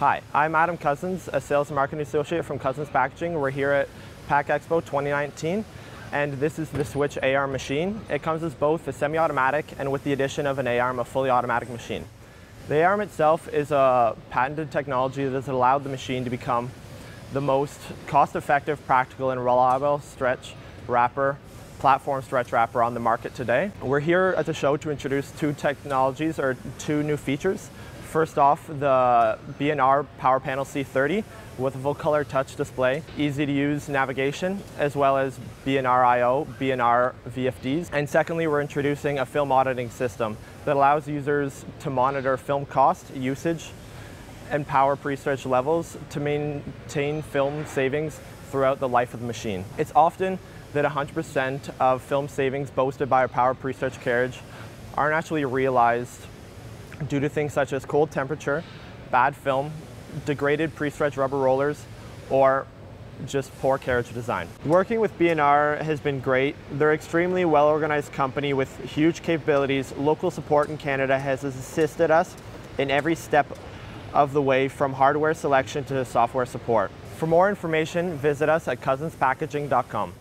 Hi, I'm Adam Cousins, a sales and marketing associate from Cousins Packaging. We're here at Pack Expo 2019 and this is the Switch A-arm machine. It comes as both a semi-automatic and with the addition of an A-arm, a fully automatic machine. The A-arm itself is a patented technology that has allowed the machine to become the most cost-effective, practical, and reliable stretch wrapper, platform stretch wrapper on the market today. We're here at the show to introduce two technologies or two new features. First off, the B&R Power Panel C30 with a full color touch display, easy to use navigation, as well as B&R IO, B&R VFDs. And secondly, we're introducing a film auditing system that allows users to monitor film cost, usage, and power pre-stretch levels to maintain film savings throughout the life of the machine. It's often that 100% of film savings boasted by a power pre-stretch carriage aren't actually realized due to things such as cold temperature, bad film, degraded pre-stretch rubber rollers, or just poor carriage design. Working with B&R has been great. They're extremely well-organized company with huge capabilities. Local support in Canada has assisted us in every step of the way from hardware selection to software support. For more information, visit us at cousinspackaging.com.